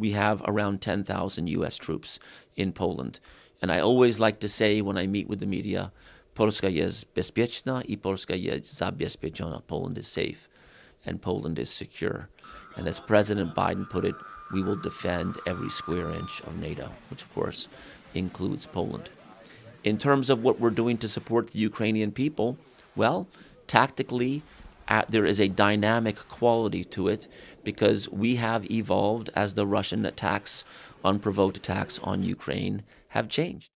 we have around 10,000 U.S. troops in Poland. And I always like to say when I meet with the media, Polska jest bezpieczna i Polska jest zabezpieczona. Poland is safe and Poland is secure. And as President Biden put it, we will defend every square inch of NATO, which of course includes Poland. In terms of what we're doing to support the Ukrainian people, well, tactically, uh, there is a dynamic quality to it because we have evolved as the Russian attacks, unprovoked attacks on Ukraine have changed.